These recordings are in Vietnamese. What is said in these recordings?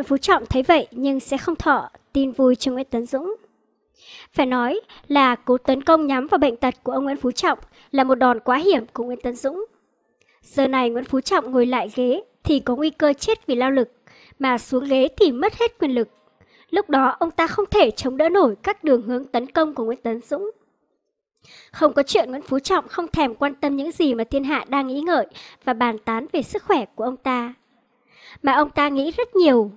Nguyễn Phú Trọng thấy vậy nhưng sẽ không thọ tin vui cho Nguyễn Tấn Dũng. Phải nói là cố tấn công nhắm vào bệnh tật của ông Nguyễn Phú Trọng là một đòn quá hiểm của Nguyễn Tấn Dũng. Giờ này Nguyễn Phú Trọng ngồi lại ghế thì có nguy cơ chết vì lao lực, mà xuống ghế thì mất hết quyền lực. Lúc đó ông ta không thể chống đỡ nổi các đường hướng tấn công của Nguyễn Tấn Dũng. Không có chuyện Nguyễn Phú Trọng không thèm quan tâm những gì mà thiên hạ đang nghĩ ngợi và bàn tán về sức khỏe của ông ta. Mà ông ta nghĩ rất nhiều.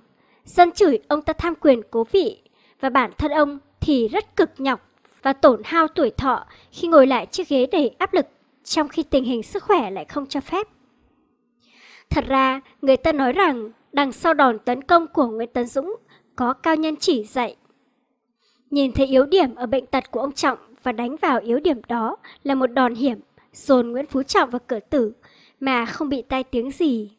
Dân chửi ông ta tham quyền cố vị và bản thân ông thì rất cực nhọc và tổn hao tuổi thọ khi ngồi lại chiếc ghế đầy áp lực trong khi tình hình sức khỏe lại không cho phép. Thật ra, người ta nói rằng đằng sau đòn tấn công của Nguyễn Tấn Dũng có cao nhân chỉ dạy. Nhìn thấy yếu điểm ở bệnh tật của ông Trọng và đánh vào yếu điểm đó là một đòn hiểm, dồn Nguyễn Phú Trọng vào cửa tử mà không bị tai tiếng gì.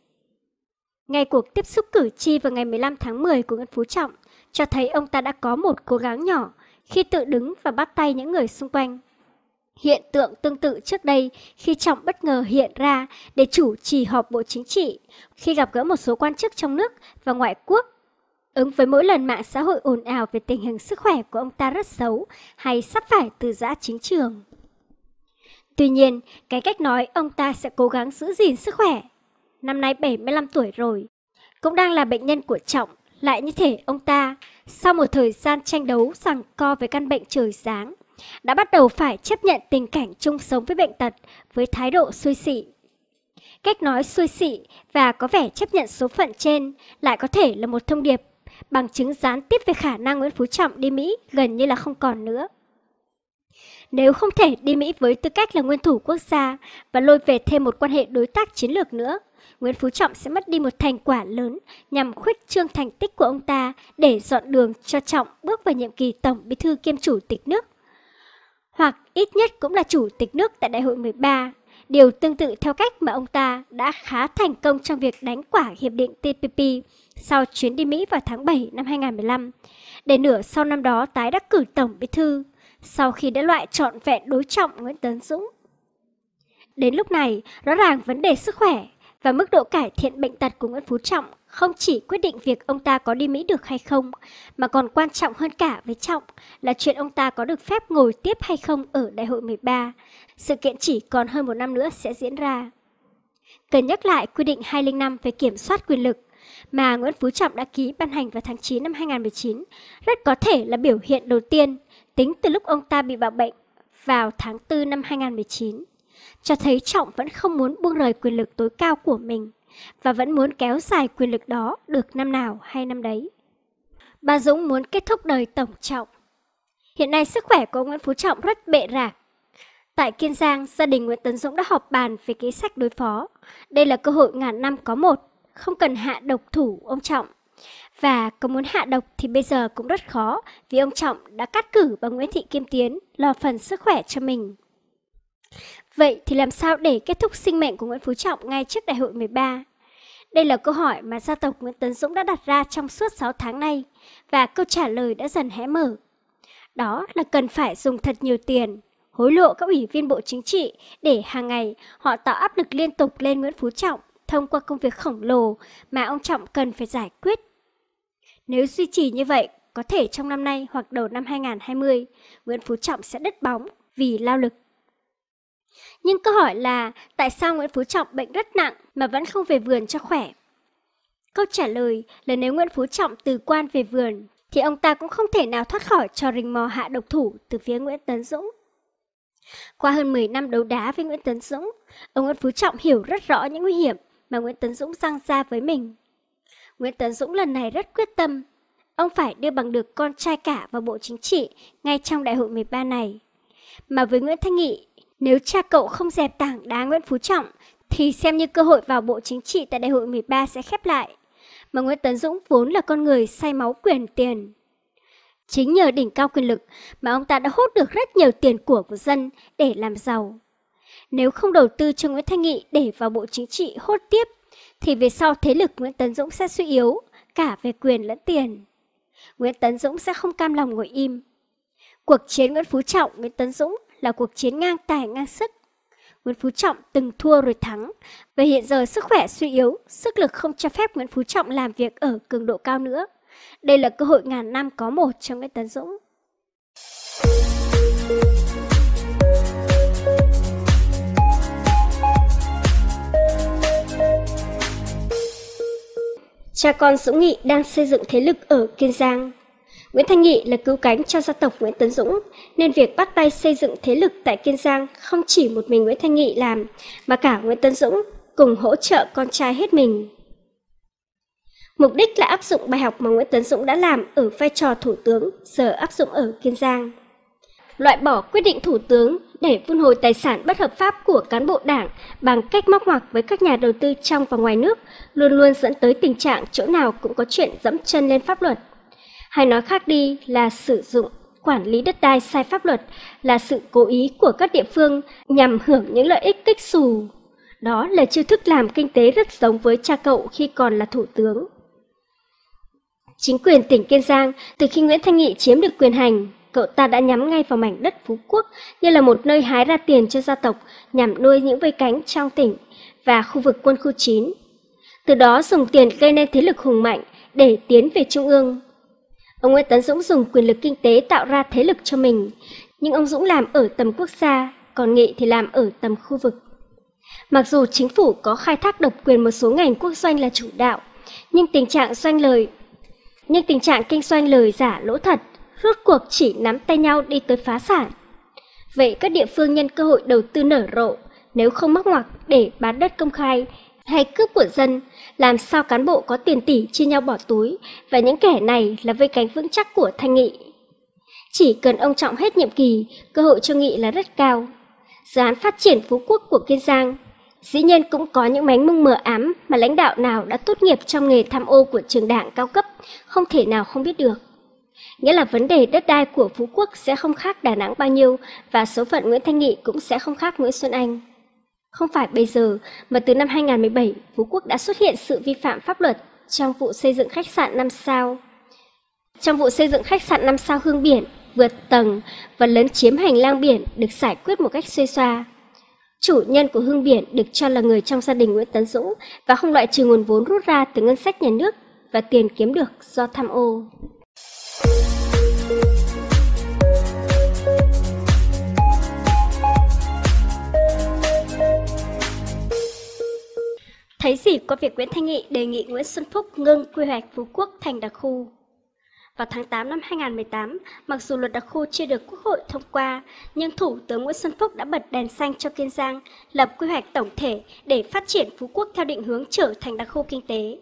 Ngay cuộc tiếp xúc cử tri vào ngày 15 tháng 10 của Nguyễn Phú Trọng cho thấy ông ta đã có một cố gắng nhỏ khi tự đứng và bắt tay những người xung quanh. Hiện tượng tương tự trước đây khi Trọng bất ngờ hiện ra để chủ trì họp Bộ Chính trị, khi gặp gỡ một số quan chức trong nước và ngoại quốc. Ứng với mỗi lần mạng xã hội ồn ào về tình hình sức khỏe của ông ta rất xấu hay sắp phải từ giã chính trường. Tuy nhiên, cái cách nói ông ta sẽ cố gắng giữ gìn sức khỏe. Năm nay 75 tuổi rồi, cũng đang là bệnh nhân của Trọng, lại như thể ông ta, sau một thời gian tranh đấu rằng co với căn bệnh trời sáng, đã bắt đầu phải chấp nhận tình cảnh chung sống với bệnh tật với thái độ xuôi xị. Cách nói xuôi xị và có vẻ chấp nhận số phận trên lại có thể là một thông điệp bằng chứng gián tiếp về khả năng Nguyễn Phú Trọng đi Mỹ gần như là không còn nữa. Nếu không thể đi Mỹ với tư cách là nguyên thủ quốc gia và lôi về thêm một quan hệ đối tác chiến lược nữa, Nguyễn Phú Trọng sẽ mất đi một thành quả lớn nhằm khuếch trương thành tích của ông ta để dọn đường cho Trọng bước vào nhiệm kỳ Tổng Bí thư kiêm chủ tịch nước hoặc ít nhất cũng là chủ tịch nước tại đại hội 13. Điều tương tự theo cách mà ông ta đã khá thành công trong việc đánh quả hiệp định TPP sau chuyến đi Mỹ vào tháng 7 năm 2015, để nửa sau năm đó tái đắc cử Tổng Bí Thư, sau khi đã loại trọn vẹn đối trọng Nguyễn Tấn Dũng. Đến lúc này, rõ ràng vấn đề sức khỏe và mức độ cải thiện bệnh tật của Nguyễn Phú Trọng không chỉ quyết định việc ông ta có đi Mỹ được hay không, mà còn quan trọng hơn cả với Trọng là chuyện ông ta có được phép ngồi tiếp hay không ở Đại hội 13. Sự kiện chỉ còn hơn một năm nữa sẽ diễn ra. Cần nhắc lại quy định 205 về kiểm soát quyền lực mà Nguyễn Phú Trọng đã ký ban hành vào tháng 9 năm 2019, rất có thể là biểu hiện đầu tiên tính từ lúc ông ta bị bạo bệnh vào tháng 4 năm 2019, cho thấy Trọng vẫn không muốn buông rời quyền lực tối cao của mình và vẫn muốn kéo dài quyền lực đó được năm nào hay năm đấy. Bà Dũng muốn kết thúc đời Tổng Trọng. Hiện nay sức khỏe của ông Nguyễn Phú Trọng rất bệ rạc. Tại Kiên Giang, gia đình Nguyễn Tấn Dũng đã họp bàn về kế sách đối phó. Đây là cơ hội ngàn năm có một, không cần hạ độc thủ ông Trọng. Và có muốn hạ độc thì bây giờ cũng rất khó vì ông Trọng đã cắt cử bà Nguyễn Thị Kim Tiến lo phần sức khỏe cho mình. Vậy thì làm sao để kết thúc sinh mệnh của Nguyễn Phú Trọng ngay trước đại hội 13? Đây là câu hỏi mà gia tộc Nguyễn Tấn Dũng đã đặt ra trong suốt 6 tháng nay và câu trả lời đã dần hé mở. Đó là cần phải dùng thật nhiều tiền, hối lộ các ủy viên Bộ Chính trị để hàng ngày họ tạo áp lực liên tục lên Nguyễn Phú Trọng thông qua công việc khổng lồ mà ông Trọng cần phải giải quyết. Nếu duy trì như vậy, có thể trong năm nay hoặc đầu năm 2020, Nguyễn Phú Trọng sẽ đứt bóng vì lao lực. Nhưng câu hỏi là tại sao Nguyễn Phú Trọng bệnh rất nặng mà vẫn không về vườn cho khỏe? Câu trả lời là nếu Nguyễn Phú Trọng từ quan về vườn thì ông ta cũng không thể nào thoát khỏi trò rình mò hạ độc thủ từ phía Nguyễn Tấn Dũng. Qua hơn 10 năm đấu đá với Nguyễn Tấn Dũng, ông Nguyễn Phú Trọng hiểu rất rõ những nguy hiểm mà Nguyễn Tấn Dũng răng ra với mình. Nguyễn Tấn Dũng lần này rất quyết tâm. Ông phải đưa bằng được con trai cả vào Bộ Chính trị ngay trong đại hội 13 này. Mà với Nguyễn Thanh Nghị, nếu cha cậu không dẹp tảng đá Nguyễn Phú Trọng, thì xem như cơ hội vào Bộ Chính trị tại đại hội 13 sẽ khép lại. Mà Nguyễn Tấn Dũng vốn là con người say máu quyền tiền. Chính nhờ đỉnh cao quyền lực mà ông ta đã hút được rất nhiều tiền của của dân để làm giàu. Nếu không đầu tư cho Nguyễn Thanh Nghị để vào Bộ Chính trị hốt tiếp, thì về sau thế lực Nguyễn Tấn Dũng sẽ suy yếu, cả về quyền lẫn tiền. Nguyễn Tấn Dũng sẽ không cam lòng ngồi im. Cuộc chiến Nguyễn Phú Trọng, Nguyễn Tấn Dũng là cuộc chiến ngang tài ngang sức. Nguyễn Phú Trọng từng thua rồi thắng, và hiện giờ sức khỏe suy yếu, sức lực không cho phép Nguyễn Phú Trọng làm việc ở cường độ cao nữa. Đây là cơ hội ngàn năm có một cho Nguyễn Tấn Dũng. Cha con Dũng Nghị đang xây dựng thế lực ở Kiên Giang. Nguyễn Thanh Nghị là cứu cánh cho gia tộc Nguyễn Tấn Dũng, nên việc bắt tay xây dựng thế lực tại Kiên Giang không chỉ một mình Nguyễn Thanh Nghị làm, mà cả Nguyễn Tấn Dũng cùng hỗ trợ con trai hết mình. Mục đích là áp dụng bài học mà Nguyễn Tấn Dũng đã làm ở vai trò thủ tướng, giờ áp dụng ở Kiên Giang. Loại bỏ quyết định thủ tướng để vun hồi tài sản bất hợp pháp của cán bộ đảng bằng cách móc ngoặc với các nhà đầu tư trong và ngoài nước luôn luôn dẫn tới tình trạng chỗ nào cũng có chuyện dẫm chân lên pháp luật. Hay nói khác đi là sử dụng quản lý đất đai sai pháp luật là sự cố ý của các địa phương nhằm hưởng những lợi ích kích xù. Đó là chiêu thức làm kinh tế rất giống với cha cậu khi còn là thủ tướng. Chính quyền tỉnh Kiên Giang từ khi Nguyễn Thanh Nghị chiếm được quyền hành, cậu ta đã nhắm ngay vào mảnh đất Phú Quốc như là một nơi hái ra tiền cho gia tộc nhằm nuôi những vây cánh trong tỉnh và khu vực quân khu 9. Từ đó dùng tiền gây nên thế lực hùng mạnh để tiến về Trung ương. Ông Nguyễn Tấn Dũng dùng quyền lực kinh tế tạo ra thế lực cho mình, nhưng ông Dũng làm ở tầm quốc gia, còn Nghị thì làm ở tầm khu vực. Mặc dù chính phủ có khai thác độc quyền một số ngành quốc doanh là chủ đạo, nhưng tình trạng doanh lời nhưng tình trạng kinh doanh lời giả lỗ thật rốt cuộc chỉ nắm tay nhau đi tới phá sản. Vậy các địa phương nhân cơ hội đầu tư nở rộ, nếu không mắc ngoặc để bán đất công khai hay cướp của dân, làm sao cán bộ có tiền tỷ chia nhau bỏ túi, và những kẻ này là vây cánh vững chắc của Thanh Nghị. Chỉ cần ông Trọng hết nhiệm kỳ, cơ hội cho Nghị là rất cao. Dự án phát triển phú quốc của Kiên Giang Dĩ nhiên cũng có những mánh mông mờ ám mà lãnh đạo nào đã tốt nghiệp trong nghề tham ô của trường đảng cao cấp không thể nào không biết được. Nghĩa là vấn đề đất đai của Phú Quốc sẽ không khác Đà Nẵng bao nhiêu và số phận Nguyễn Thanh Nghị cũng sẽ không khác Nguyễn Xuân Anh. Không phải bây giờ, mà từ năm 2017, Phú Quốc đã xuất hiện sự vi phạm pháp luật trong vụ xây dựng khách sạn 5 sao. Trong vụ xây dựng khách sạn 5 sao hương biển, vượt tầng và lấn chiếm hành lang biển được giải quyết một cách xuê xoa. Chủ nhân của hương biển được cho là người trong gia đình Nguyễn Tấn Dũng và không loại trừ nguồn vốn rút ra từ ngân sách nhà nước và tiền kiếm được do tham ô. Thấy gì có việc Nguyễn Thanh Nghị đề nghị Nguyễn Xuân Phúc ngưng quy hoạch Phú Quốc thành đặc khu. Vào tháng 8 năm 2018, mặc dù luật đặc khu chưa được Quốc hội thông qua, nhưng Thủ tướng Nguyễn Xuân Phúc đã bật đèn xanh cho Kiên Giang lập quy hoạch tổng thể để phát triển Phú Quốc theo định hướng trở thành đặc khu kinh tế.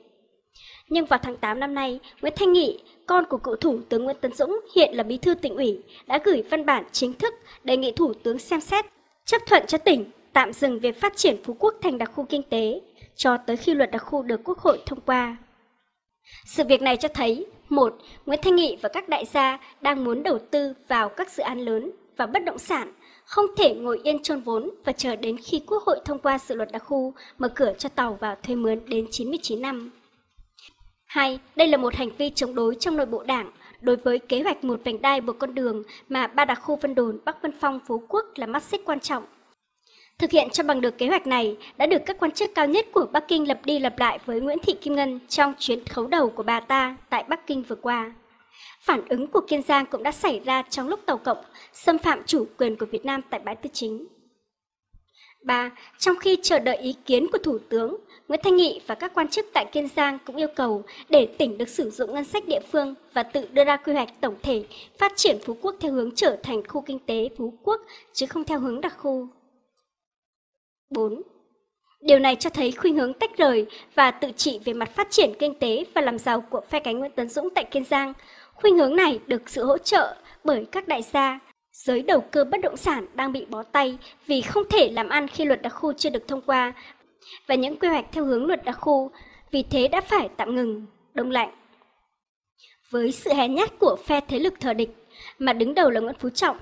Nhưng vào tháng 8 năm nay, Nguyễn Thanh Nghị, con của cựu Thủ tướng Nguyễn Tấn Dũng hiện là bí thư tỉnh ủy, đã gửi văn bản chính thức đề nghị Thủ tướng xem xét, chấp thuận cho tỉnh tạm dừng việc phát triển Phú Quốc thành đặc khu kinh tế cho tới khi luật đặc khu được Quốc hội thông qua. Sự việc này cho thấy, một, Nguyễn Thanh Nghị và các đại gia đang muốn đầu tư vào các dự án lớn và bất động sản, không thể ngồi yên chôn vốn và chờ đến khi Quốc hội thông qua sự luật đặc khu mở cửa cho tàu vào thuê mướn đến 99 năm. Hai, đây là một hành vi chống đối trong nội bộ đảng đối với kế hoạch một vành đai một con đường mà ba đặc khu Vân Đồn, Bắc Vân Phong, Phú Quốc là mắt xích quan trọng. Thực hiện cho bằng được kế hoạch này đã được các quan chức cao nhất của Bắc Kinh lập đi lập lại với Nguyễn Thị Kim Ngân trong chuyến khấu đầu của bà ta tại Bắc Kinh vừa qua. Phản ứng của Kiên Giang cũng đã xảy ra trong lúc tàu cộng xâm phạm chủ quyền của Việt Nam tại bãi tư chính. 3. Trong khi chờ đợi ý kiến của Thủ tướng, Nguyễn Thanh Nghị và các quan chức tại Kiên Giang cũng yêu cầu để tỉnh được sử dụng ngân sách địa phương và tự đưa ra quy hoạch tổng thể phát triển Phú Quốc theo hướng trở thành khu kinh tế Phú Quốc chứ không theo hướng đặc khu. 4. Điều này cho thấy khuynh hướng tách rời và tự trị về mặt phát triển kinh tế và làm giàu của phe cánh Nguyễn Tấn Dũng tại Kiên Giang. Khuynh hướng này được sự hỗ trợ bởi các đại gia, giới đầu cơ bất động sản đang bị bó tay vì không thể làm ăn khi luật đặc khu chưa được thông qua và những quy hoạch theo hướng luật đặc khu vì thế đã phải tạm ngừng, đông lạnh. Với sự hèn nhát của phe thế lực thờ địch mà đứng đầu là Nguyễn Phú Trọng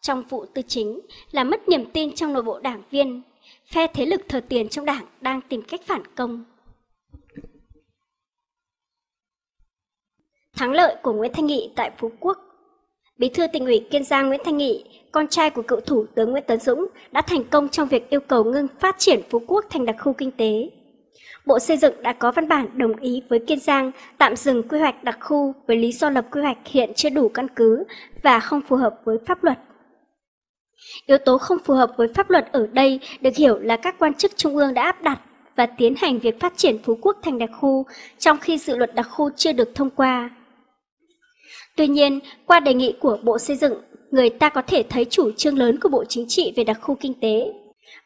trong vụ tư chính là mất niềm tin trong nội bộ đảng viên phe thế lực thờ tiền trong đảng đang tìm cách phản công. Thắng lợi của Nguyễn Thanh Nghị tại Phú Quốc Bí thư tỉnh ủy Kiên Giang Nguyễn Thanh Nghị, con trai của cựu thủ tướng Nguyễn Tấn Dũng đã thành công trong việc yêu cầu ngưng phát triển Phú Quốc thành đặc khu kinh tế. Bộ Xây dựng đã có văn bản đồng ý với Kiên Giang tạm dừng quy hoạch đặc khu với lý do lập quy hoạch hiện chưa đủ căn cứ và không phù hợp với pháp luật. Yếu tố không phù hợp với pháp luật ở đây được hiểu là các quan chức trung ương đã áp đặt và tiến hành việc phát triển Phú Quốc thành đặc khu, trong khi dự luật đặc khu chưa được thông qua. Tuy nhiên, qua đề nghị của Bộ Xây dựng, người ta có thể thấy chủ trương lớn của Bộ Chính trị về đặc khu kinh tế.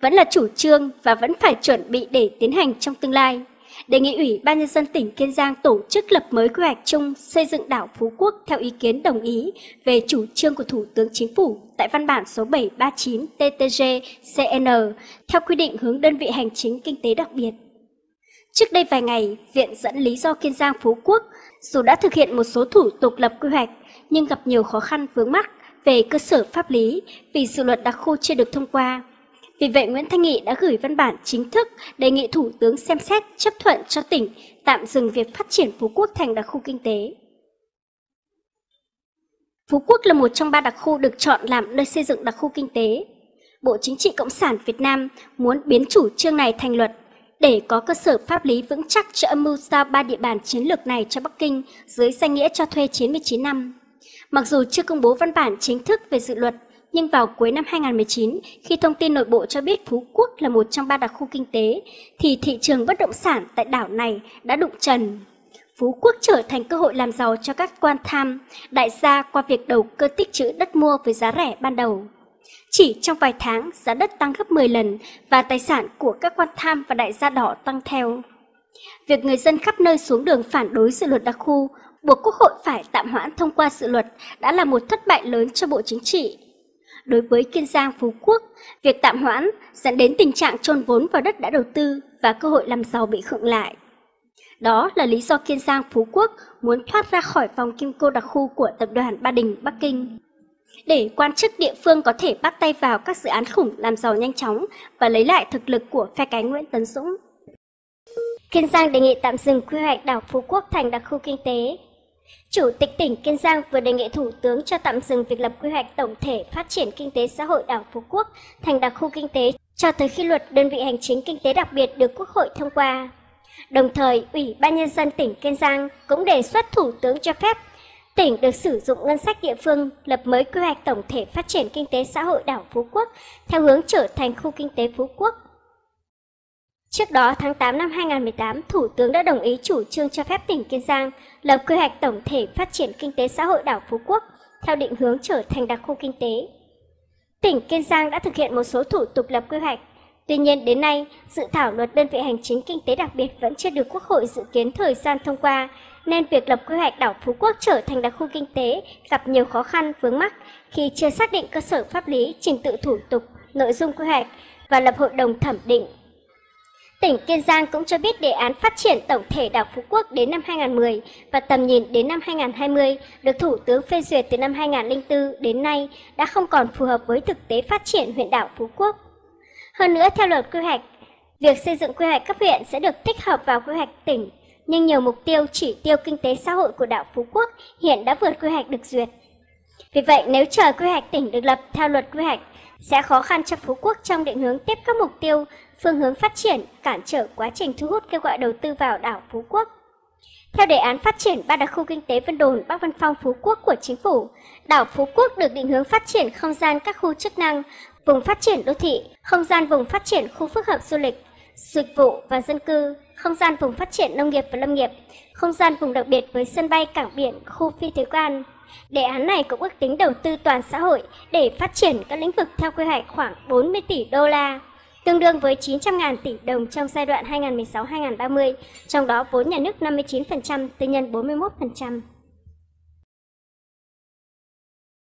Vẫn là chủ trương và vẫn phải chuẩn bị để tiến hành trong tương lai. Đề nghị Ủy ban Nhân dân tỉnh Kiên Giang tổ chức lập mới quy hoạch chung xây dựng đảo Phú Quốc theo ý kiến đồng ý về chủ trương của Thủ tướng Chính phủ tại văn bản số 739 TTG-CN theo quy định hướng đơn vị hành chính kinh tế đặc biệt. Trước đây vài ngày, Viện dẫn lý do Kiên Giang Phú Quốc dù đã thực hiện một số thủ tục lập quy hoạch nhưng gặp nhiều khó khăn vướng mắc về cơ sở pháp lý vì dự luật đặc khu chưa được thông qua. Vì vậy, Nguyễn Thanh Nghị đã gửi văn bản chính thức đề nghị Thủ tướng xem xét chấp thuận cho tỉnh tạm dừng việc phát triển Phú Quốc thành đặc khu kinh tế. Phú Quốc là một trong ba đặc khu được chọn làm nơi xây dựng đặc khu kinh tế. Bộ Chính trị Cộng sản Việt Nam muốn biến chủ trương này thành luật để có cơ sở pháp lý vững chắc cho âm mưu giao ba địa bàn chiến lược này cho Bắc Kinh dưới danh nghĩa cho thuê 99 năm. Mặc dù chưa công bố văn bản chính thức về dự luật, nhưng vào cuối năm 2019, khi thông tin nội bộ cho biết Phú Quốc là một trong ba đặc khu kinh tế, thì thị trường bất động sản tại đảo này đã đụng trần. Phú Quốc trở thành cơ hội làm giàu cho các quan tham, đại gia qua việc đầu cơ tích trữ đất mua với giá rẻ ban đầu. Chỉ trong vài tháng, giá đất tăng gấp 10 lần và tài sản của các quan tham và đại gia đỏ tăng theo. Việc người dân khắp nơi xuống đường phản đối dự luật đặc khu, buộc Quốc hội phải tạm hoãn thông qua dự luật đã là một thất bại lớn cho Bộ Chính trị. Đối với Kiên Giang Phú Quốc, việc tạm hoãn dẫn đến tình trạng trôn vốn vào đất đã đầu tư và cơ hội làm giàu bị khựng lại. Đó là lý do Kiên Giang Phú Quốc muốn thoát ra khỏi vòng kim cô đặc khu của tập đoàn Ba Đình Bắc Kinh. Để quan chức địa phương có thể bắt tay vào các dự án khủng làm giàu nhanh chóng và lấy lại thực lực của phe cánh Nguyễn Tấn Dũng. Kiên Giang đề nghị tạm dừng quy hoạch đảo Phú Quốc thành đặc khu kinh tế. Chủ tịch tỉnh Kiên Giang vừa đề nghị Thủ tướng cho tạm dừng việc lập quy hoạch tổng thể phát triển kinh tế xã hội đảo Phú Quốc thành đặc khu kinh tế cho tới khi luật đơn vị hành chính kinh tế đặc biệt được Quốc hội thông qua. Đồng thời, Ủy ban Nhân dân tỉnh Kiên Giang cũng đề xuất Thủ tướng cho phép tỉnh được sử dụng ngân sách địa phương lập mới quy hoạch tổng thể phát triển kinh tế xã hội đảo Phú Quốc theo hướng trở thành khu kinh tế Phú Quốc. Trước đó, tháng 8 năm 2018, Thủ tướng đã đồng ý chủ trương cho phép tỉnh Kiên Giang lập quy hoạch tổng thể phát triển kinh tế xã hội đảo Phú Quốc theo định hướng trở thành đặc khu kinh tế. Tỉnh Kiên Giang đã thực hiện một số thủ tục lập quy hoạch, Tuy nhiên đến nay, dự thảo luật đơn vị hành chính kinh tế đặc biệt vẫn chưa được Quốc hội dự kiến thời gian thông qua, nên việc lập quy hoạch đảo Phú Quốc trở thành đặc khu kinh tế gặp nhiều khó khăn vướng mắc khi chưa xác định cơ sở pháp lý, trình tự thủ tục, nội dung quy hoạch và lập hội đồng thẩm định. Tỉnh Kiên Giang cũng cho biết đề án phát triển tổng thể đảo Phú Quốc đến năm 2010 và tầm nhìn đến năm 2020 được Thủ tướng phê duyệt từ năm 2004 đến nay đã không còn phù hợp với thực tế phát triển huyện đảo Phú Quốc. Hơn nữa, theo luật quy hoạch, việc xây dựng quy hoạch cấp huyện sẽ được tích hợp vào quy hoạch tỉnh, nhưng nhiều mục tiêu chỉ tiêu kinh tế xã hội của đảo Phú Quốc hiện đã vượt quy hoạch được duyệt. Vì vậy, nếu chờ quy hoạch tỉnh được lập theo luật quy hoạch, sẽ khó khăn cho Phú Quốc trong định hướng tiếp các mục tiêu, phương hướng phát triển, cản trở quá trình thu hút kêu gọi đầu tư vào đảo Phú Quốc. Theo đề án phát triển ba đặc khu kinh tế Vân Đồn, Bắc Văn Phong, Phú Quốc của chính phủ, đảo Phú Quốc được định hướng phát triển không gian các khu chức năng, vùng phát triển đô thị, không gian vùng phát triển khu phức hợp du lịch, dịch vụ và dân cư, không gian vùng phát triển nông nghiệp và lâm nghiệp, không gian vùng đặc biệt với sân bay, cảng biển, khu phi thuế quan. Đề án này cũng ước tính đầu tư toàn xã hội để phát triển các lĩnh vực theo quy hoạch khoảng 40 tỷ đô la, tương đương với 900.000 tỷ đồng trong giai đoạn 2016-2030, trong đó vốn nhà nước 59%, tư nhân 41%.